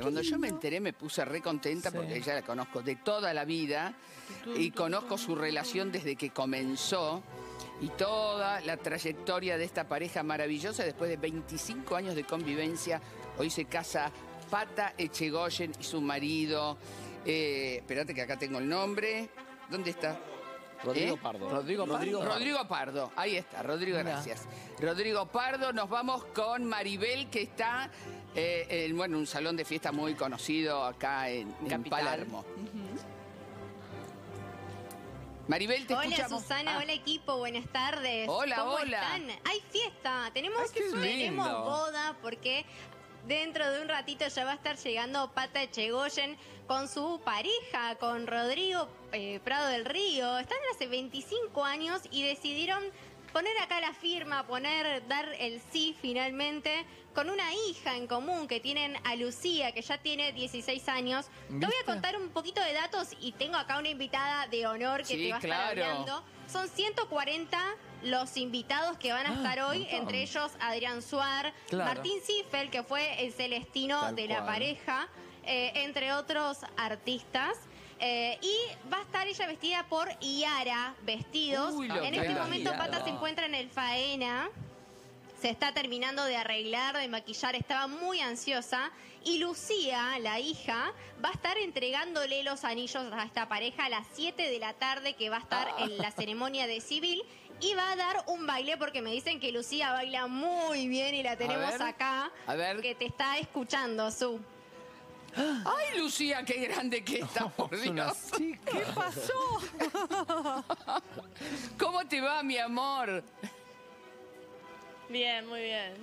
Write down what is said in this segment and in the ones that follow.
cuando yo me enteré me puse re contenta porque ella la conozco de toda la vida y conozco su relación desde que comenzó y toda la trayectoria de esta pareja maravillosa después de 25 años de convivencia. Hoy se casa Pata Echegoyen y su marido. Eh, espérate que acá tengo el nombre. ¿Dónde está? Rodrigo ¿Eh? Pardo. Rodrigo Rodrigo, Pardo. Pardo, ahí está, Rodrigo, gracias. Rodrigo Pardo, nos vamos con Maribel, que está eh, en bueno, un salón de fiesta muy conocido acá en. Palermo. Maribel, te Hola escuchamos. Susana, Ah, hola equipo, buenas tardes. Hola, ¿Cómo hola. están? Hay fiesta, tenemos, Ay, tenemos boda porque dentro de un ratito ya va a estar llegando Pata Echegoyen con su pareja, con Rodrigo eh, Prado del Río. Están hace 25 años y decidieron poner acá la firma, poner, dar el sí finalmente con una hija en común que tienen a Lucía, que ya tiene 16 años. Te voy a contar un poquito de datos y tengo acá una invitada de honor que Sí, te va a claro. estar hablando. Son 140 los invitados que van a Ah, estar hoy, montón. entre ellos Adrián Suar, Claro. Martín Zifel, que fue el celestino Tal de la cual. pareja, eh, entre otros artistas. Eh, y va a estar ella vestida por Iara Vestidos. Uy, en este es momento Iara. Pata se encuentra en el Faena. Se está terminando de arreglar, de maquillar, estaba muy ansiosa. Y Lucía, la hija, va a estar entregándole los anillos a esta pareja a las 7 de la tarde, que va a estar en la ceremonia de civil. Y va a dar un baile, porque me dicen que Lucía baila muy bien y la tenemos ver, acá. a ver. Que te está escuchando, Su. Ay, Lucía, qué grande que está, por Dios. ¿Qué pasó? ¿Cómo te va, mi amor? Bien, muy bien.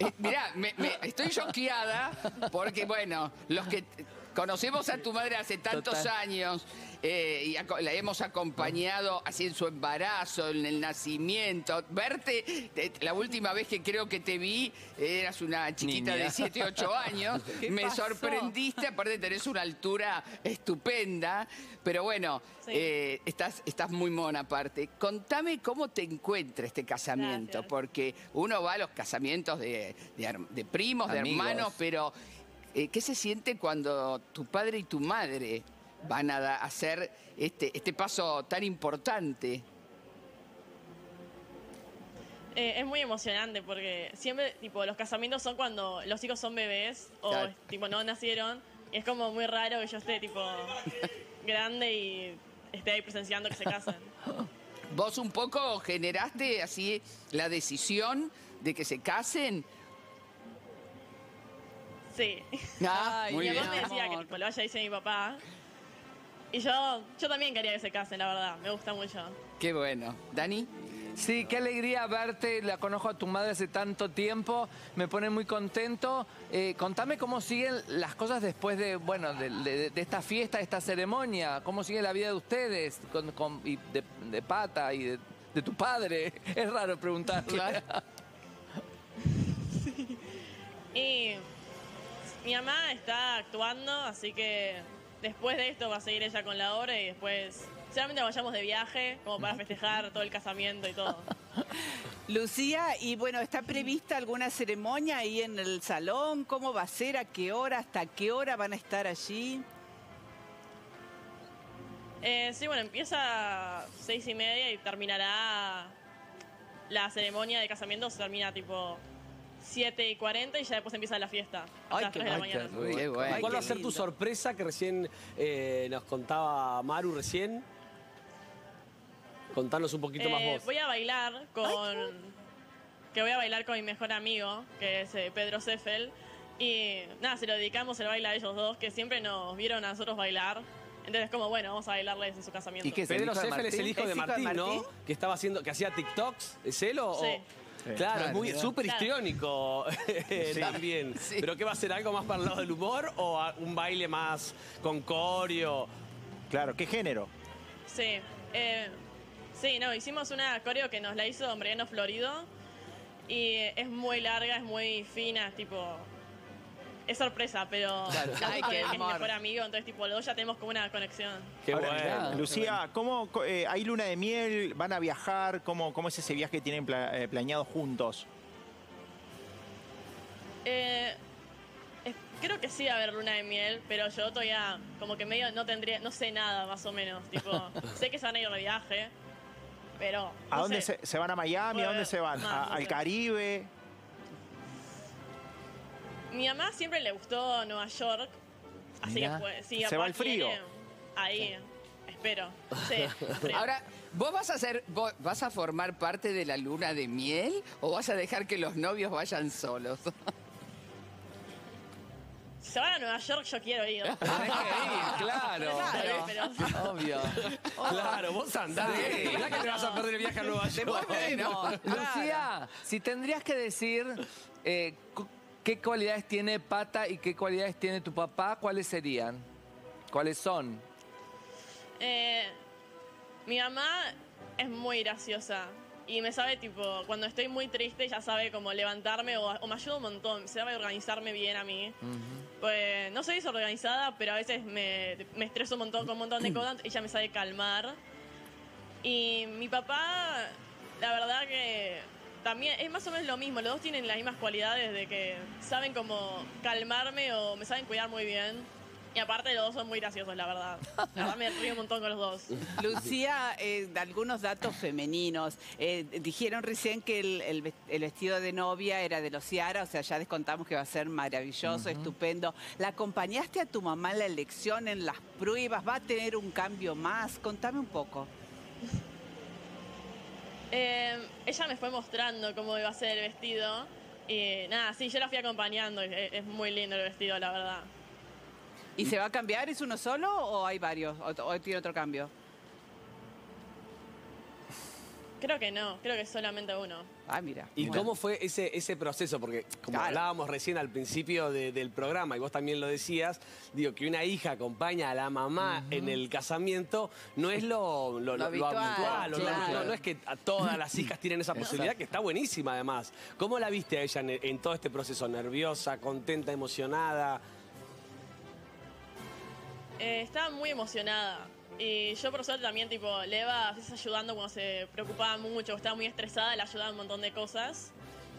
Eh, mirá, me- me- estoy choqueada porque, bueno, los que conocemos a tu madre hace tantos Total. años eh, y aco- la hemos acompañado así en su embarazo, en el nacimiento, verte, te- la última vez que creo que te vi, eras una chiquita Niña. de 7, 8 años, ¿Qué me pasó? sorprendiste, aparte tenés una altura estupenda, pero bueno, Sí. eh, estás, estás muy mona aparte. Contame cómo te encuentra este casamiento, Gracias. porque uno va a los casamientos de, de primos, de hermanos, pero eh, ¿qué se siente cuando tu padre y tu madre van a hacer este, este paso tan importante? Eh, es muy emocionante porque siempre, tipo, los casamientos son cuando los hijos son bebés o, Claro. tipo, no nacieron. Y es como muy raro que yo esté, tipo, grande y esté ahí presenciando que se casan. ¿Vos un poco generaste así la decisión de que se casen? Sí. Ah, Ay, muy mi bien. mamá me decía que tipo, lo vaya a decir mi papá. Y yo, yo también quería que se casen, la verdad. Me gusta mucho. Qué bueno. ¿Dani? Sí, qué alegría verte. La conozco a tu madre hace tanto tiempo. Me pone muy contento. Eh, contame cómo siguen las cosas después de, bueno, de, de- de esta fiesta, de esta ceremonia. ¿Cómo sigue la vida de ustedes? Con, con- y de, de pata y de, de tu padre. Es raro preguntarle. Claro. Y mi mamá está actuando, así que después de esto va a seguir ella con la obra y después seguramente vayamos de viaje como para festejar todo el casamiento y todo. Lucía, y bueno, ¿está prevista alguna ceremonia ahí en el salón? ¿Cómo va a ser? ¿A qué hora? ¿Hasta qué hora van a estar allí? Eh, sí, bueno, empieza a seis y media y terminará la ceremonia de casamiento, se termina tipo 7 y 40 y ya después empieza la fiesta. Ay, las qué 3 de la ay, qué mañana. Qué bueno. ¿Cuál va a ser tu sorpresa que recién eh, nos contaba Maru recién? Contanos un poquito más Eh, vos. voy a bailar con. que voy a bailar con mi mejor amigo, que es eh, Pedro Seffel. Y nada, se lo dedicamos el baile a ellos dos, que siempre nos vieron a nosotros bailar. Entonces, como bueno, vamos a bailarles en su casamiento. ¿Y qué es Pedro Seffel es el hijo de ¿Es hijo de Martín, ¿no? Martín? Que estaba haciendo, que hacía TikToks, ¿es él o? Sí. o- Claro, es muy Claro. súper Claro. histriónico también. Sí. ¿Pero qué va a ser? ¿Algo más para el lado del humor o un baile más con coreo? Claro, ¿qué género? Sí. eh, sí, no, hicimos una coreo que nos la hizo Mariano Florido. Y es muy larga, es muy fina, tipo. Es sorpresa, pero. Claro. la Ay, qué es amor. mejor amigo, entonces, tipo, los dos ya tenemos como una conexión. Qué Ahora, bueno. Lucía, ¿cómo eh, hay luna de miel? ¿Van a viajar? ¿Cómo, cómo es ese viaje que tienen pla- eh, planeado juntos? Eh, es- creo que sí va a haber luna de miel, pero yo todavía como que medio no tendría, no sé nada más o menos. Tipo, sé que se van a ir de viaje, pero. ¿A dónde sé. se, se van a Miami? ¿A dónde se van? No, ¿A- no ¿Al sé. Caribe? Mi mamá siempre le gustó Nueva York, así Mirá. que pues, si Se va al frío. quiere, ahí, espero. Sí, frío. Ahora, ¿vos vas a ser, vos vas a formar parte de la luna de miel o vas a dejar que los novios vayan solos? si se van a Nueva York, yo quiero ir. Tenés que ir, claro. Claro, pero- Obvio. Claro, vos andás. Sí. ¿Verdad que te vas a perder el viaje a Nueva York? Lucía, si tendrías que decir eh, cu- qué cualidades tiene Pata y qué cualidades tiene tu papá, ¿cuáles serían? ¿Cuáles son? Eh, mi mamá es muy graciosa y me sabe, tipo, cuando estoy muy triste, ya sabe cómo levantarme o, o me ayuda un montón, sabe organizarme bien a mí. Pues no soy desorganizada, pero a veces me, me estreso un montón con un montón de cosas y ella me sabe calmar. Y mi papá, la verdad que también es más o menos lo mismo, los dos tienen las mismas cualidades de que saben cómo calmarme o me saben cuidar muy bien. Y aparte los dos son muy graciosos, la verdad. La verdad me río un montón con los dos. Lucía, eh, algunos datos femeninos. Eh, dijeron recién que el, el ves- el vestido de novia era de los Ciara, o sea, ya descontamos que va a ser maravilloso, estupendo. ¿La acompañaste a tu mamá en la elección, en las pruebas? ¿Va a tener un cambio más? Contame un poco. Eh, ella me fue mostrando cómo iba a ser el vestido. Y nada, sí, yo la fui acompañando. Es, muy lindo el vestido, la verdad. ¿Y se va a cambiar? ¿Es uno solo o hay varios? ¿O, o tiene otro cambio? Creo que no, creo que es solamente uno. Ah, mira. ¿Y Bueno. cómo fue ese, ese proceso? Porque como Claro. hablábamos recién al principio de- del programa, y vos también lo decías, digo, que una hija acompaña a la mamá en el casamiento no es lo, lo- Lo lo habitual, no- claro. no, no es que a todas las hijas tienen esa posibilidad, que está buenísima además. ¿Cómo la viste a ella en, en todo este proceso? ¿Nerviosa, contenta, emocionada? Eh, estaba muy emocionada. Y yo por suerte también, tipo, le iba a ayudando cuando se preocupaba mucho, estaba muy estresada, le ayudaba un montón de cosas.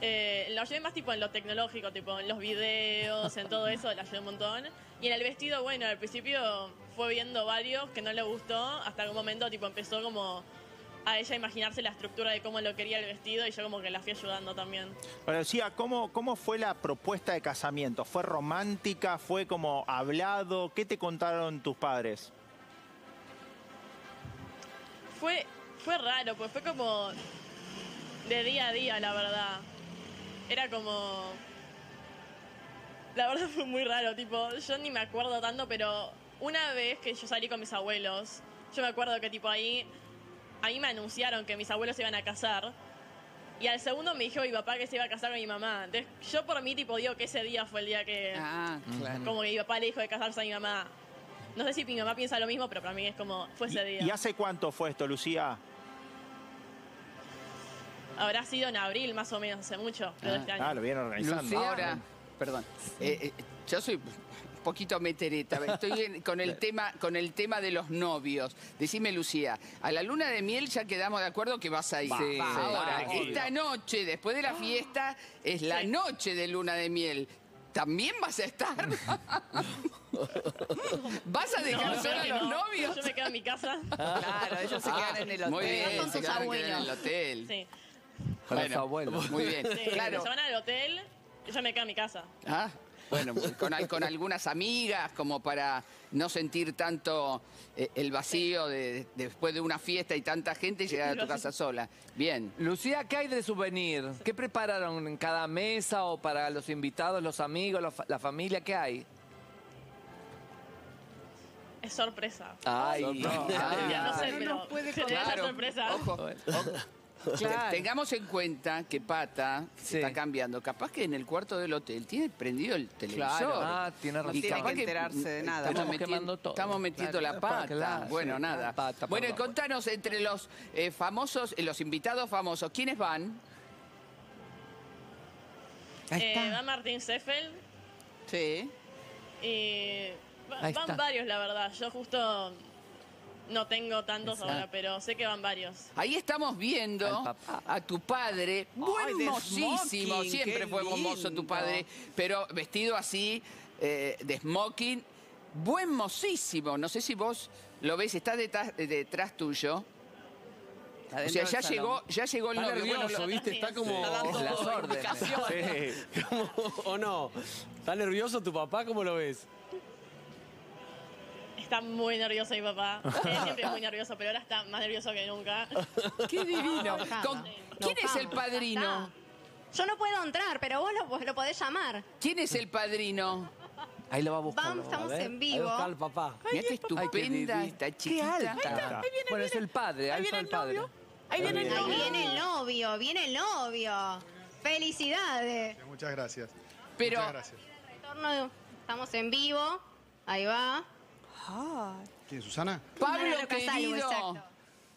Eh, ayudé más tipo en lo tecnológico, tipo en los videos, en todo eso, la ayudé un montón. Y en el vestido, bueno, al principio fue viendo varios que no le gustó, hasta un momento tipo empezó como a ella imaginarse la estructura de cómo lo quería el vestido y yo como que la fui ayudando también. Bueno, Lucía, ¿cómo, ¿cómo fue la propuesta de casamiento? ¿Fue romántica? ¿Fue como hablado? ¿Qué te contaron tus padres? Fue, fue raro, pues fue como de día a día, la verdad. Era como... La verdad fue muy raro, tipo, yo ni me acuerdo tanto, pero una vez que yo salí con mis abuelos, yo me acuerdo que tipo ahí, a mí me anunciaron que mis abuelos se iban a casar. Y al segundo me dijo mi papá que se iba a casar con mi mamá. Entonces, yo por mí, tipo, digo que ese día fue el día que... Ah, claro. Como que mi papá le dijo de casarse a mi mamá. No sé si mi mamá piensa lo mismo, pero para mí es como, fue ese día. ¿Y, hace cuánto fue esto, Lucía? Habrá sido en abril, más o menos, hace mucho, creo, de este año. Ah, lo vienen organizando. Lucía. Ahora, perdón, eh, eh, yo soy un poquito metereta, estoy en- con el tema con el tema de los novios. Decime, Lucía, a la luna de miel ya quedamos de acuerdo que vas a ir. Sí, Ahora, sí, esta noche, después de la fiesta, es la Sí. noche de luna de miel. ¿También vas a estar? ¿Vas a dejar No, sola a los no. novios? Yo me quedo en mi casa. Claro, ellos se quedan en el hotel. Muy bien, con se sus quedan en abuelos. el hotel. Sí. Con los Bueno, abuelos. Muy bien, sí. claro. Se van al hotel y yo me quedo en mi casa. Ah, bueno, con, al- con algunas amigas, como para no sentir tanto eh, el vacío de, después de una fiesta y tanta gente y llegar a tu casa sola. Bien. Lucía, ¿qué hay de souvenir? ¿Qué prepararon en cada mesa o para los invitados, los amigos, los la familia? ¿Qué hay? Es sorpresa. Ay, Ah. ya no sé, no pero nos puede Claro, sorpresa. ojo, ojo. Claro. Tengamos en cuenta que Pata Sí. está cambiando. Capaz que en el cuarto del hotel tiene prendido el televisor. Claro. Ah, tiene razón. Y tiene que enterarse de nada. Estamos, Estamos meti- quemando todo. estamos metiendo Claro. la pata. Claro, bueno, sí, nada. pata, bueno, y contanos entre los eh, famosos, eh, los invitados famosos, ¿quiénes van? Ahí Eh, está. va Martín Seffel Sí. y va- Ahí van varios, la verdad. Yo justo no tengo tantos Exacto. ahora, pero sé que van varios. Ahí estamos viendo a tu padre, Ay, de hermosísimo, smoking, siempre fue hermoso tu padre, pero vestido así, eh, de smoking, buen mocísimo. No sé si vos lo ves, está detrás, detrás tuyo. O sea, ya llegó, ya llegó el. Bueno, nervioso, lo- ¿viste? Está como... Está dando Las órdenes. Sí, ¿cómo- ¿O no? ¿Está nervioso tu papá? ¿Cómo lo ves? Está muy nervioso mi papá. Él siempre es muy nervioso, pero ahora está más nervioso que nunca. Qué divino. Con-. ¿Quién es el padrino? Yo no puedo entrar, pero vos lo, lo podés llamar. ¿Quién es el padrino? Ahí lo va a buscar. Vamos, lo va a estamos ver. en Ahí vivo. está el papá. Mira qué Ay, qué estupenda esta Qué chiquita. alta. Bueno, es el padre, ahí está el padre. Ahí viene el Ahí novio. viene el novio, viene el novio. Felicidades. Muchas gracias. Pero Muchas gracias. Retorno, estamos en vivo. Ahí va. ¿Quién, Susana? Pablo querido, exacto.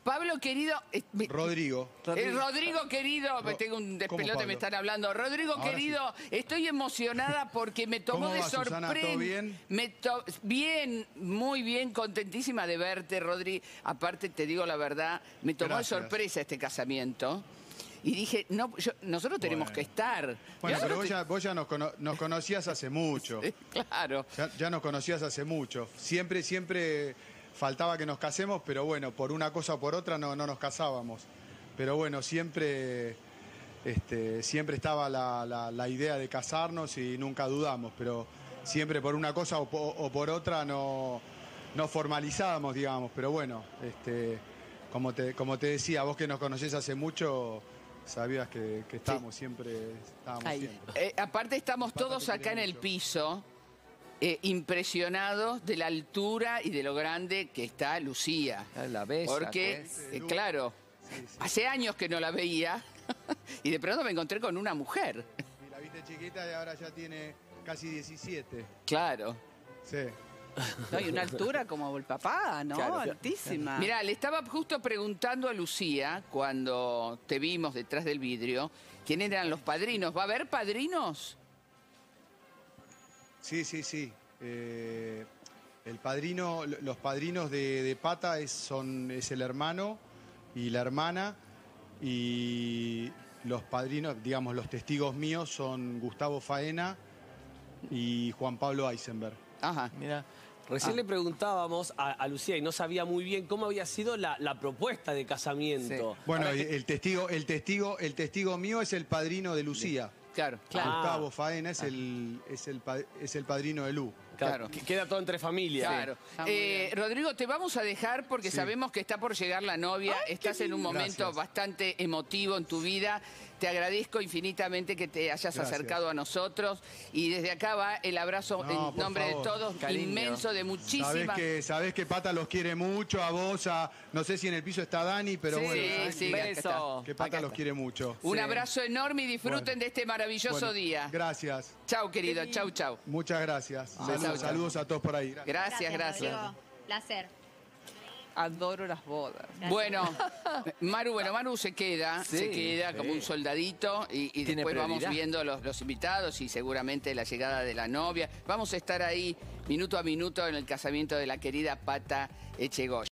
Pablo querido, eh, me- Rodrigo. Eh, Rodrigo querido, me tengo un despelote, Pablo? me están hablando. Rodrigo Ahora querido, estoy emocionada porque me tomó ¿Cómo de va, Susana? sorpresa. ¿Todo bien? Me to- bien, muy bien, contentísima de verte, Rodri. Aparte, te digo la verdad, me tomó Gracias. de sorpresa este casamiento. Y dije, no, yo- nosotros tenemos Bueno. que estar. Bueno, pero vos ya, vos ya nos, cono- nos conocías hace mucho. Claro. Ya, ya nos conocías hace mucho. Siempre, siempre faltaba que nos casemos, pero bueno, por una cosa o por otra no, no nos casábamos. Pero bueno, siempre, este, siempre estaba la, la- la idea de casarnos y nunca dudamos, pero siempre por una cosa o, o por otra no, no formalizábamos, digamos. Pero bueno, este, como, te, como te decía, vos que nos conocés hace mucho, sabías que, que estábamos siempre, estábamos Ahí. siempre. Eh, aparte estamos todos acá en el mucho. piso, eh, impresionados de la altura y de lo grande que está Lucía. Ah, La besa, Porque, eh, claro, hace años que no la veía y de pronto me encontré con una mujer. Y la viste chiquita y ahora ya tiene casi 17. Claro. Sí. No, hay una altura como el papá, ¿no? Claro. Altísima. Mira, le estaba justo preguntando a Lucía cuando te vimos detrás del vidrio quién eran los padrinos. ¿Va a haber padrinos? Sí, sí, sí. Eh, el padrino, los padrinos de, de Pata es, son, es el hermano y la hermana. Y los padrinos, digamos, los testigos míos son Gustavo Faena y Juan Pablo Eisenberg. Ajá. Mira. Recién le preguntábamos a, a Lucía y no sabía muy bien cómo había sido la, la propuesta de casamiento. Bueno, Ahora el, testigo, el testigo, el testigo mío es el padrino de Lucía. Claro. Claro. Gustavo Faena es el, es el, es el padrino de Lu. claro. que- Queda todo entre familia. Claro. Eh, Rodrigo, te vamos a dejar porque Sí. sabemos que está por llegar la novia. Estás en un momento Gracias. bastante emotivo en tu vida. Te agradezco infinitamente que te hayas Gracias. acercado a nosotros. Y desde acá va el abrazo No, en nombre de todos, Cariño. inmenso, de Sabés muchísimas. que, sabés que Pata los quiere mucho, a vos, a, no sé si en el piso está Dani, pero Sí, bueno, sí, sí, que. Beso. que Pata los quiere mucho. Un Sí. abrazo enorme y disfruten Bueno. de este maravilloso Bueno, día. Gracias, Chau, querido. Chau, chau. muchas gracias. Saludos, chau. saludos a todos por ahí. Gracias, gracias. Rodrigo. Placer. Adoro las bodas. Bueno, Maru, bueno, Maru se queda, Sí, se queda como un soldadito y, después vamos viendo los, los invitados y seguramente la llegada de la novia. Vamos a estar ahí minuto a minuto en el casamiento de la querida Pata Echegoyen.